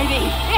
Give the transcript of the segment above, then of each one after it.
Ivy!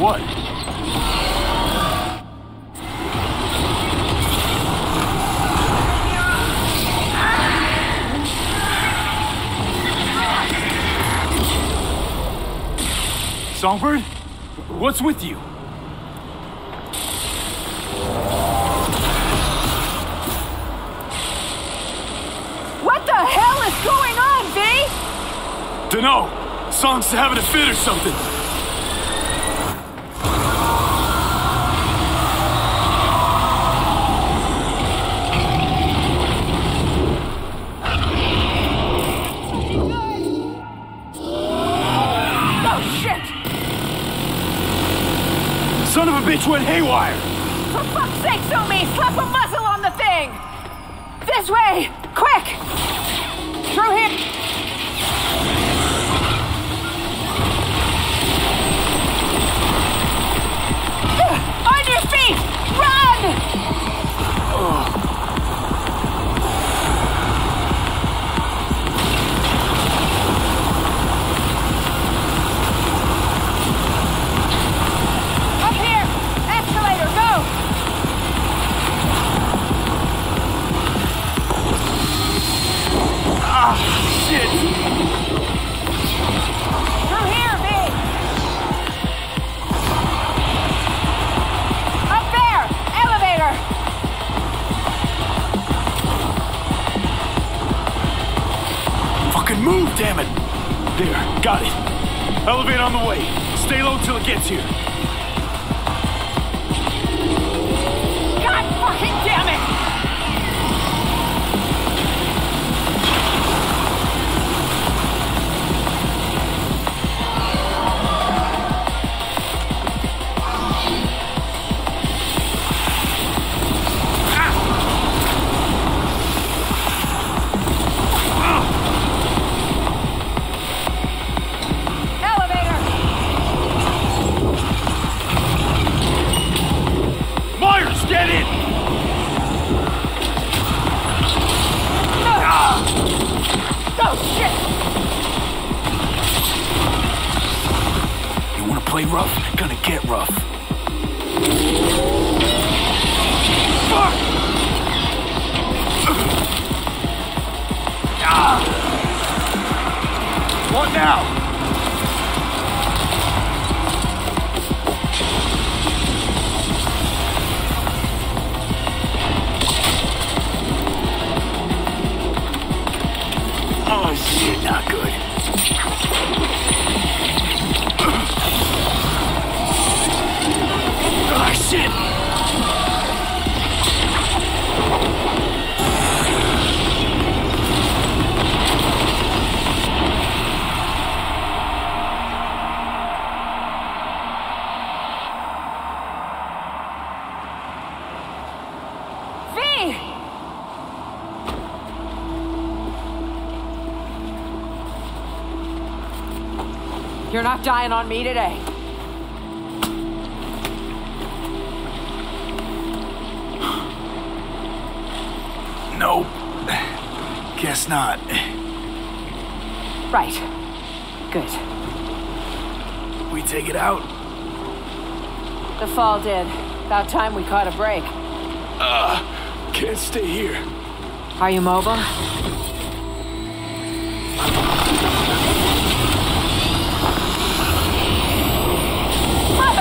What? Songbird? What's with you? What the hell is going on, V? Dunno. Song's having a fit or something. Of a bitch went haywire. For fuck's sake, So Mi! Slap a muzzle on the thing! This way! Quick! Through here! Elevate on the way. Stay low till it gets here. Gonna get rough. Fuck! Ah! What now? You're not dying on me today. Nope. Guess not. Right. Good. We take it out? The fall did. About time we caught a break. Uh, can't stay here. Are you mobile?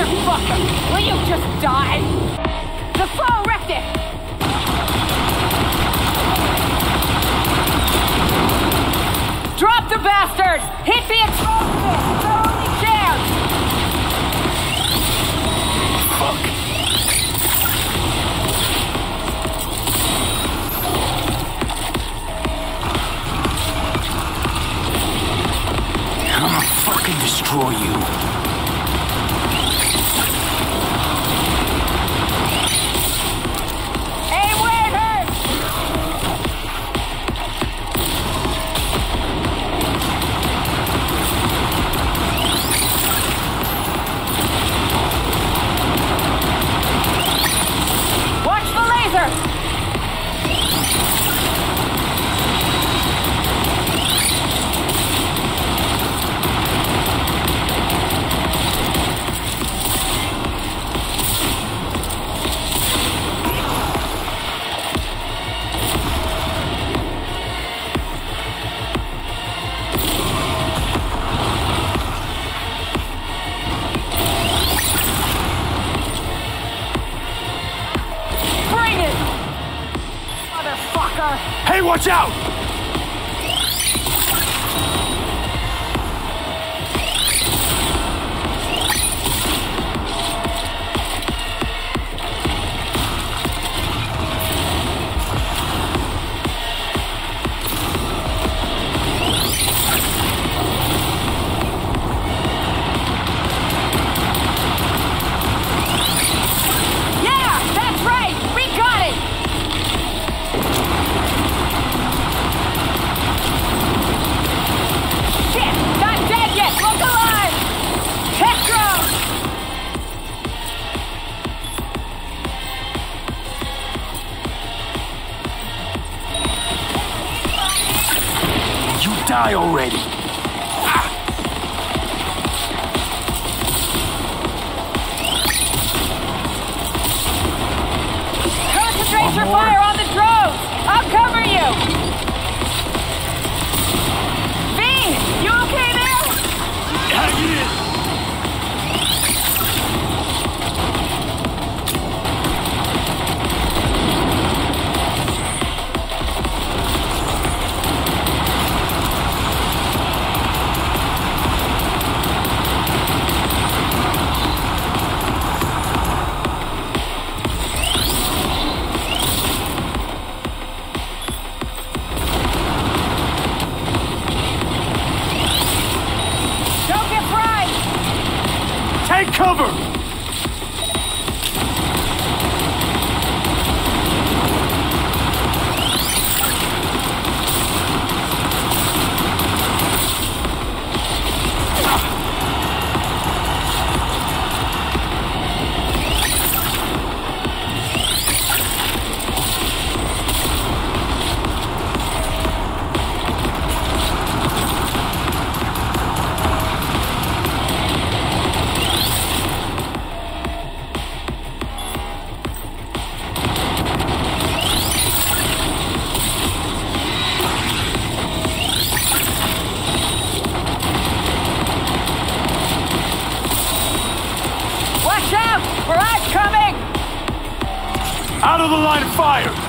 Motherfucker! Will you just die? The foe wrecked it! Drop the bastard! Hit the explosive! Hey, watch out! already. Take cover! out of the line of fire!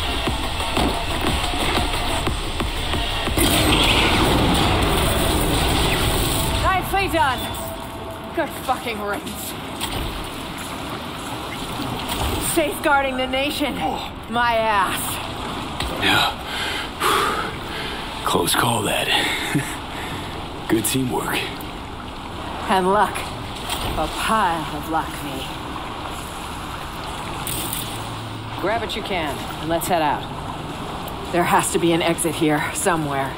done. Good fucking riddance. Safeguarding the nation. My ass. Yeah. Close call, that. Good teamwork. And luck. A pile of luck, me. Grab what you can, and let's head out. There has to be an exit here, somewhere.